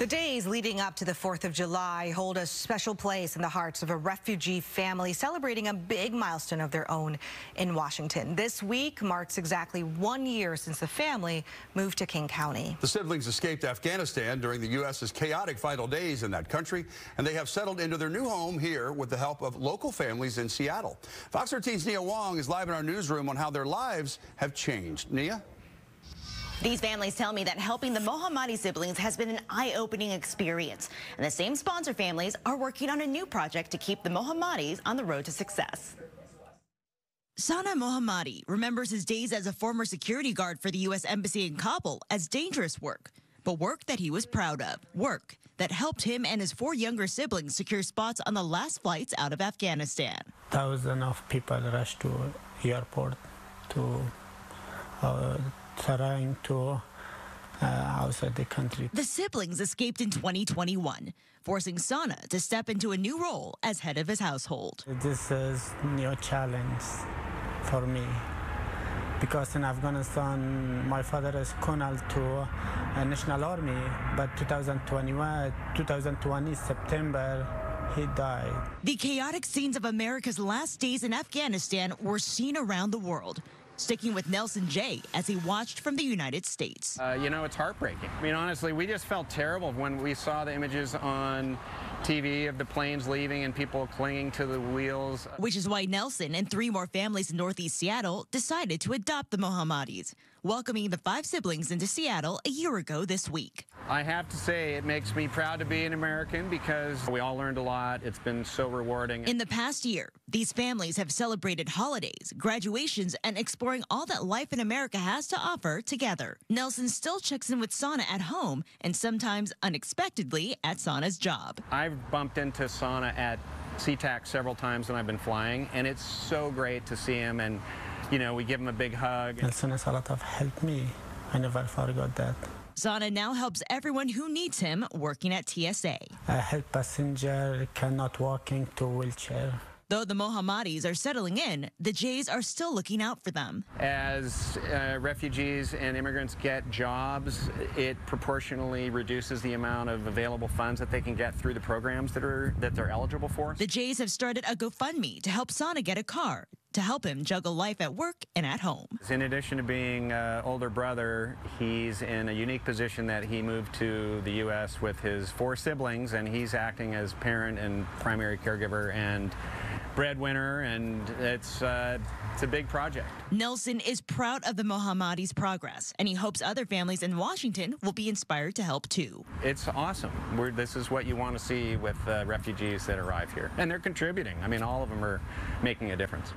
The days leading up to the 4th of July hold a special place in the hearts of a refugee family celebrating a big milestone of their own in Washington. This week marks exactly one year since the family moved to King County. The siblings escaped Afghanistan during the U.S.'s chaotic final days in that country, and they have settled into their new home here with the help of local families in Seattle. Fox 13's Nia Wong is live in our newsroom on how their lives have changed. Nia? These families tell me that helping the Mohammadi siblings has been an eye-opening experience. And the same sponsor families are working on a new project to keep the Mohammadis on the road to success. Sana Mohammadi remembers his days as a former security guard for the U.S. Embassy in Kabul as dangerous work, but work that he was proud of. Work that helped him and his four younger siblings secure spots on the last flights out of Afghanistan. Thousands of people rushed to airport to uh, trying to uh, outside the country. The siblings escaped in 2021, forcing Sana to step into a new role as head of his household. This is new challenge for me because in Afghanistan, my father is colonel to a national army, but 2021, 2020 September, he died. The chaotic scenes of America's last days in Afghanistan were seen around the world sticking with Nelson J as he watched from the United States. Uh, you know, it's heartbreaking. I mean, honestly, we just felt terrible when we saw the images on TV of the planes leaving and people clinging to the wheels. Which is why Nelson and three more families in Northeast Seattle decided to adopt the Mohammadis, welcoming the five siblings into Seattle a year ago this week. I have to say it makes me proud to be an American because we all learned a lot. It's been so rewarding. In the past year, these families have celebrated holidays, graduations, and exploring all that life in America has to offer together. Nelson still checks in with Sana at home and sometimes unexpectedly at Sana's job. I've bumped into Sana at SeaTac several times when I've been flying, and it's so great to see him and you know, we give him a big hug. Nelson has a lot of helped me. I never forgot that. Sana now helps everyone who needs him working at TSA. I help passenger cannot walking to wheelchair. Though the Mohammadis are settling in, the Jays are still looking out for them. As uh, refugees and immigrants get jobs, it proportionally reduces the amount of available funds that they can get through the programs that are that they're eligible for. The Jays have started a GoFundMe to help Sana get a car to help him juggle life at work and at home. In addition to being an older brother, he's in a unique position that he moved to the U.S. with his four siblings, and he's acting as parent and primary caregiver and breadwinner, and it's uh, it's a big project. Nelson is proud of the Mohammadi's progress, and he hopes other families in Washington will be inspired to help too. It's awesome. We're, this is what you want to see with uh, refugees that arrive here, and they're contributing. I mean, all of them are making a difference.